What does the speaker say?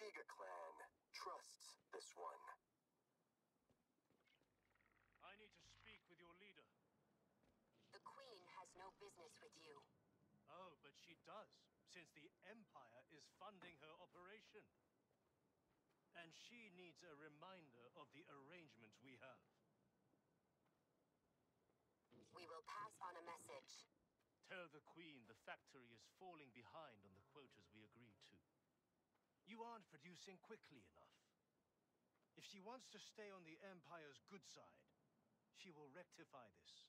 Ashiga clan trusts this one. I need to speak with your leader. The Queen has no business with you. Oh, but she does, since the Empire is funding her operation. And she needs a reminder of the arrangement we have. We will pass on a message. Tell the Queen the factory is falling behind on the quotas we agreed to. You aren't producing quickly enough. If she wants to stay on the Empire's good side, she will rectify this.